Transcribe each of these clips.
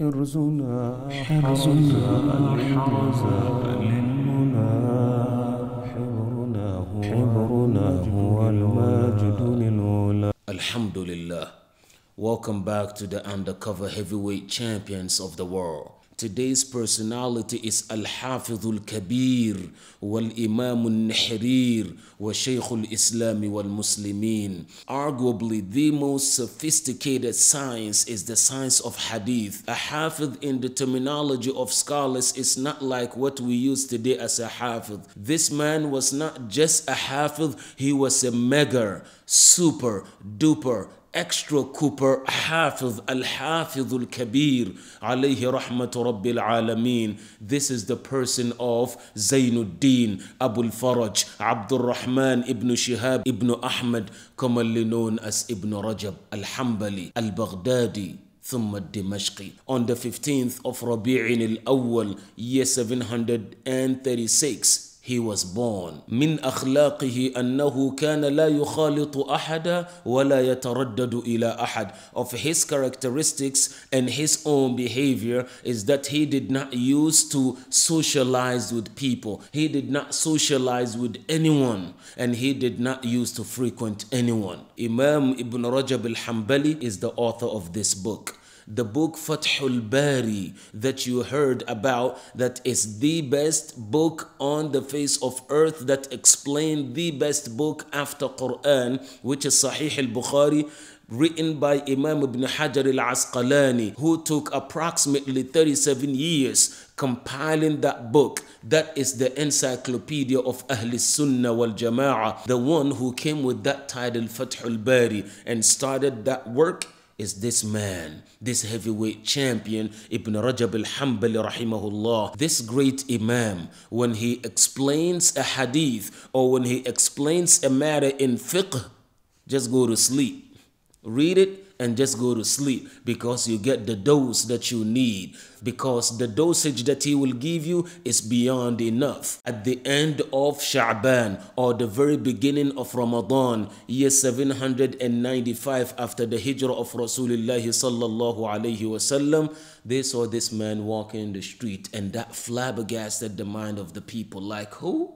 حرزنا حرزنا الجزاء للمنى حبرنا هو حبرنا هو الماجد للعلا Alhamdulillah. Welcome back to the Undercover Heavyweight Champions of the World. Today's personality is Al-Hafidh al-Kabir wal-Imam al-Nihrir wa Shaykh al-Islam wal-Muslimin. Arguably the most sophisticated science is the science of Hadith. A Hafidh in the terminology of scholars is not like what we use today as a Hafidh. This man was not just a Hafidh, he was a mega, super, duper, extra Cooper Hafiz Al Hafiz Al Kabir alayhi rahmatu rabbil alameen. This is the person of Zainuddin Abu Al Faraj Abdul Rahman ibn Shihab ibn Ahmad commonly known as Ibn Rajab al-Hanbali Al Baghdadi ثم الدمشقي on the 15th of Rabi'in al-Awwal year 736 he was born من أخلاقه أنه كان لا يخالط أحدا ولا يتردد إلى أحد of his characteristics and his own behavior is that he did not use to socialize with people he did not socialize with anyone and he did not use to frequent anyone Imam Ibn Rajab al-Hanbali is the author of this book the book Fathul Bari that you heard about that is the best book on the face of earth that explain the best book after Quran which is Sahih al-Bukhari written by Imam Ibn Hajar al-Asqalani who took approximately 37 years compiling that book. That is the encyclopedia of Ahl Sunnah wal Jama'ah the one who came with that title Fathul Bari and started that work is this man, this heavyweight champion, Ibn Rajab al Hanbali rahimahullah. This great Imam, when he explains a hadith or when he explains a matter in fiqh, just go to sleep. Read it and just go to sleep because you get the dose that you need because the dosage that he will give you is beyond enough. At the end of Sha'ban or the very beginning of Ramadan, year 795 after the hijrah of Rasulullah sallallahu alayhi wasallam, they saw this man walking in the street and that flabbergasted the mind of the people like, who?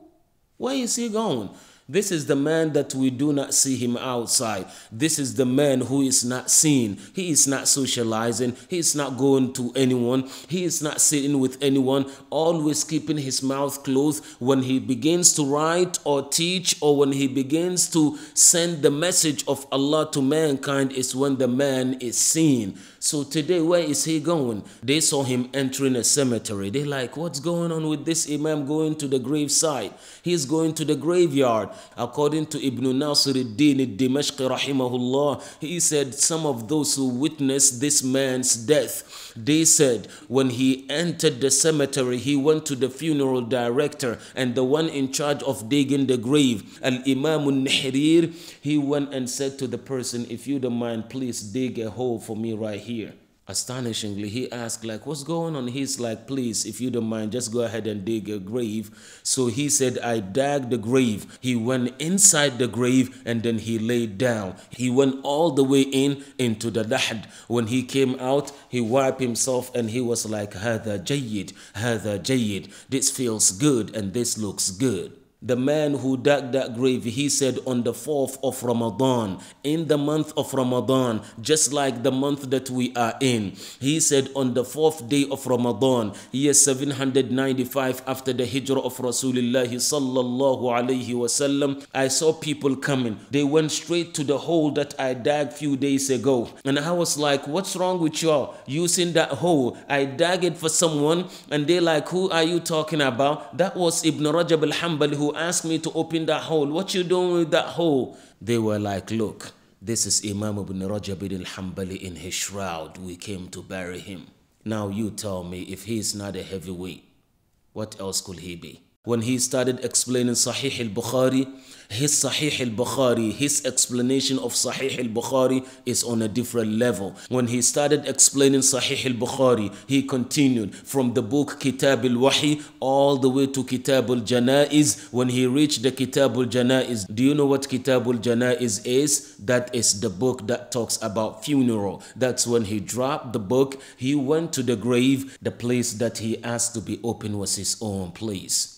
Where is he going? This is the man that we do not see him outside. This is the man who is not seen. He is not socializing. He is not going to anyone. He is not sitting with anyone, always keeping his mouth closed. When he begins to write or teach or when he begins to send the message of Allah to mankind is when the man is seen. So today, where is he going? They saw him entering a cemetery. They're like, what's going on with this imam going to the graveside? He's going to the graveyard. According to Ibn Nasir al-Din al-Dimashqi rahimahullah, he said some of those who witnessed this man's death, they said when he entered the cemetery, he went to the funeral director and the one in charge of digging the grave, Al-Imam al-Nihrir, he went and said to the person, if you don't mind, please dig a hole for me right here here. Astonishingly, he asked, like, what's going on? He's like, please, if you don't mind, just go ahead and dig a grave. So he said, I dug the grave. He went inside the grave and then he laid down. He went all the way in into the lahd. When he came out, he wiped himself and he was like, Hada jayyid, hada jayyid. This feels good and this looks good the man who dug that grave, he said on the 4th of Ramadan, in the month of Ramadan, just like the month that we are in. He said on the fourth day of Ramadan, year 795 after the hijrah of Rasulullah sallallahu alayhi wasallam, I saw people coming. They went straight to the hole that I dug few days ago. And I was like, what's wrong with y'all using that hole? I dug it for someone and they like, who are you talking about? That was Ibn Rajab al-Hanbali who asked me to open that hole. What you doing with that hole? They were like, look, this is Imam ibn Rajab al-Hanbali in his shroud. We came to bury him. Now you tell me if he is not a heavyweight, what else could he be? When he started explaining Sahih al Bukhari, his Sahih al Bukhari, his explanation of Sahih al Bukhari is on a different level. When he started explaining Sahih al Bukhari, he continued from the book Kitab al Wahi all the way to Kitab al Janaiz. When he reached the Kitab al Janaiz, do you know what Kitab al Janaiz is? That is the book that talks about funeral. That's when he dropped the book. He went to the grave. The place that he asked to be open was his own place.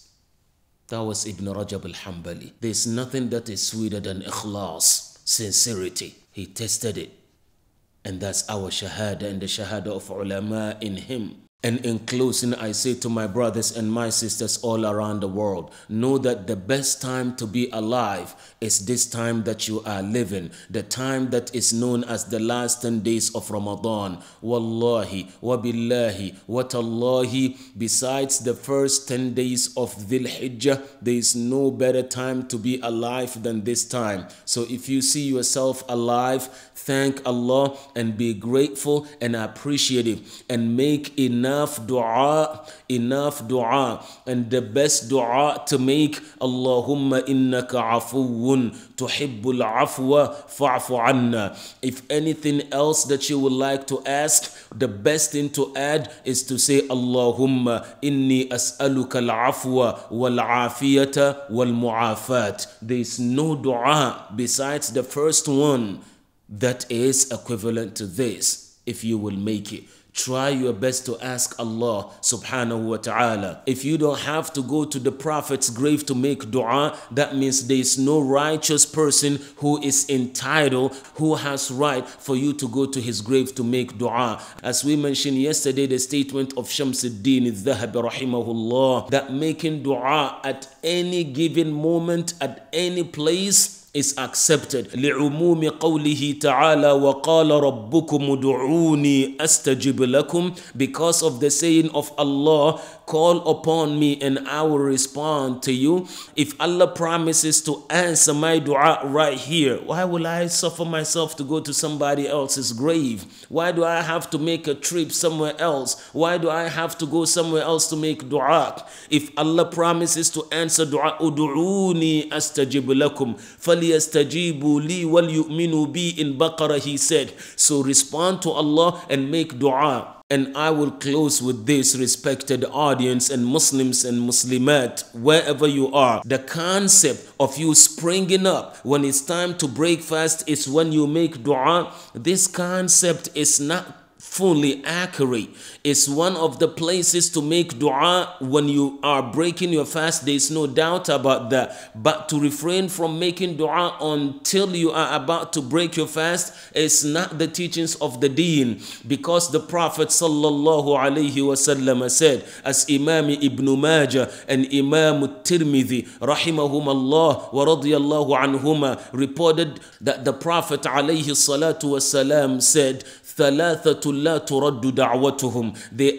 That was Ibn Rajab al Hanbali. There's nothing that is sweeter than ikhlas, sincerity. He tested it. And that's our shahada and the shahada of ulama in him. And in closing, I say to my brothers and my sisters all around the world know that the best time to be alive is this time that you are living, the time that is known as the last 10 days of Ramadan. Wallahi, wabillahi, watallahi, besides the first 10 days of Dhul Hijjah, there is no better time to be alive than this time. So if you see yourself alive, thank Allah and be grateful and appreciative and make enough dua, enough dua. And the best dua to make, Allahumma innaka afuwun tuhibbul afwa fa'fu anna. If anything else that you would like to ask, the best thing to add is to say, Allahumma inni as'aluka al-afwa wal-afiyata wal-mu'afat. There is no dua besides the first one that is equivalent to this if you will make it. Try your best to ask Allah subhanahu wa ta'ala. If you don't have to go to the Prophet's grave to make dua, that means there is no righteous person who is entitled, who has right for you to go to his grave to make dua. As we mentioned yesterday, the statement of Shamsuddin al-Dhahabi rahimahullah, that making dua at any given moment, at any place, is accepted لعموم قوله تعالى وقال ربكم ادعوني استجب لكم because of the saying of Allah call upon me and I will respond to you if Allah promises to answer my dua right here why will I suffer myself to go to somebody else's grave why do I have to make a trip somewhere else why do I have to go somewhere else to make dua if Allah promises to answer dua ادعوني استجب لكم فليستجيبوا لي وليؤمنوا بي in Baqarah he said so respond to Allah and make dua and I will close with this, respected audience and Muslims and Muslimat, wherever you are. The concept of you springing up when it's time to break fast is when you make dua. This concept is not fully accurate. It's one of the places to make dua when you are breaking your fast. There's no doubt about that. But to refrain from making dua until you are about to break your fast is not the teachings of the deen. Because the Prophet sallallahu alaihi wasallam said, as Imam Ibn Majah and Imam Tirmidhi rahimahum Allah wa radiyallahu reported that the Prophet alayhi said, there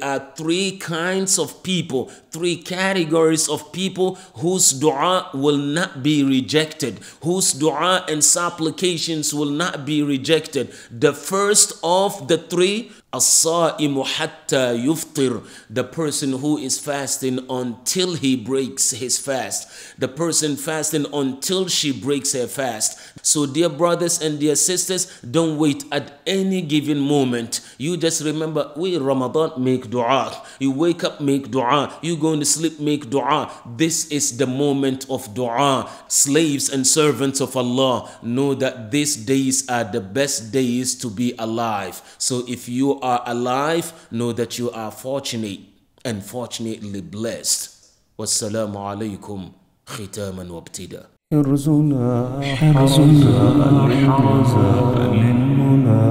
are three kinds of people, three categories of people whose dua will not be rejected, whose dua and supplications will not be rejected. The first of the three as-sa'imu hatta yuftir, the person who is fasting until he breaks his fast, the person fasting until she breaks her fast. So dear brothers and dear sisters, don't wait at any given moment. You just remember, we Ramadan make dua. You wake up, make dua. You going to sleep, make dua. This is the moment of dua. Slaves and servants of Allah know that these days are the best days to be alive. So if you are alive, know that you are fortunate and fortunately blessed. Wassalamu alaikum khitaman wabtida. حرزنا حرزنا الحرزاء للمنى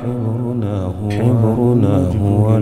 حبرنا هو حبرنا هو